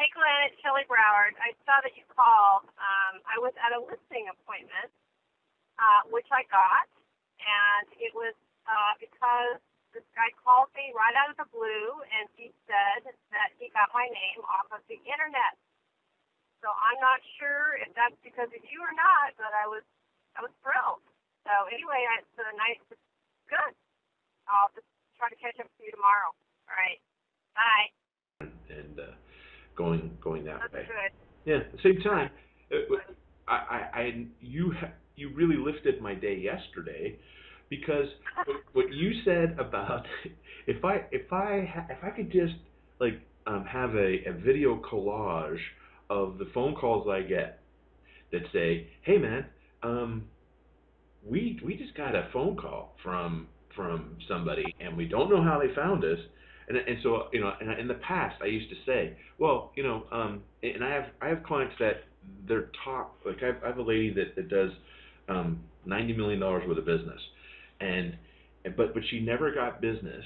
Hey, Glenn, it's Shelley Broward. I saw that you called. Um, I was at a listing appointment, uh, which I got, and it was uh, because this guy called me right out of the blue, and he said that he got my name off of the internet. So I'm not sure if that's because of you or not, but I was I was thrilled. So anyway, I, so the night was good. I'll just try to catch up with you tomorrow. All right. Bye. and uh, going going that That's way. good. Yeah. At the same time, uh, I, I, I you ha- you really lifted my day yesterday because what, what you said about if I if I ha- if I could just like um, have a, a video collage of the phone calls I get that say, "Hey man, um, we we just got a phone call from from somebody and we don't know how they found us." And, and so you know, in the past, I used to say, well, you know, um, and I have I have clients that their top like I have, I have a lady that that does um, ninety million dollars worth of business, and but but she never got business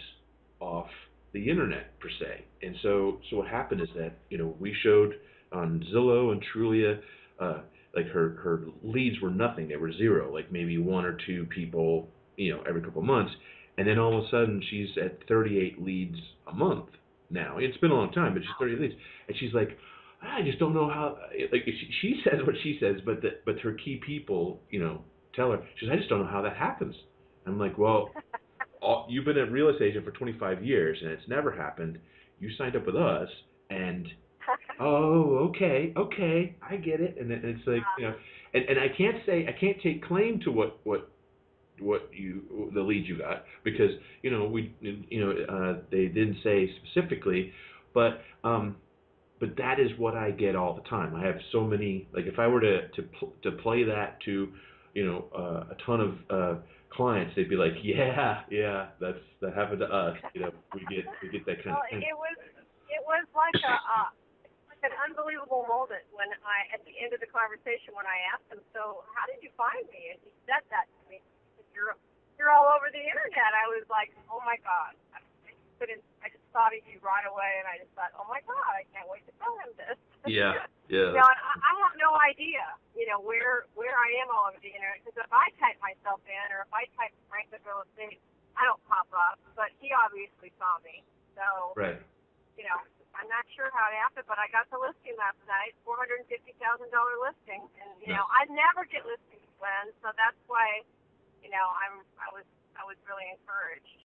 off the internet per se. And so so what happened is that you know we showed on Zillow and Trulia, uh, like her her leads were nothing; they were zero, like maybe one or two people, you know, every couple of months. And then all of a sudden, she's at 38 leads a month now. It's been a long time, but she's 38 leads, and she's like, I just don't know how. Like she, she says what she says, but the, but her key people, you know, tell her. She says, I just don't know how that happens. I'm like, well, all, you've been a real estate agent for 25 years, and it's never happened. You signed up with us, and oh, okay, okay, I get it. And then it's like, you know, and and I can't say I can't take claim to what what what you the lead you got because you know we you know uh, they didn't say specifically, but um, but that is what I get all the time. I have so many like if I were to to pl- to play that to you know uh, a ton of uh, clients, they'd be like, yeah, yeah, that's that happened to us. You know, we get we get that kind Well, of thing. it was it was like a uh, like an unbelievable moment when I at the end of the conversation when I asked him, so how did you find me? And he said that to me. You're you're all over the internet. I was like, oh my god. I just couldn't. I just thought of you right away, and I just thought, oh my god, I can't wait to tell him this. Yeah, yeah. You know, I, I have no idea, you know, where where I am all over the internet. Because if I type myself in, or if I type Franklin Real Estate, I don't pop up. But he obviously saw me, so Right. you know, I'm not sure how it happened, but I got the listing last night, four hundred and fifty thousand dollar listing, and you know, I never get listings, Glenn, so that's why, you know, I'm I was I was really encouraged.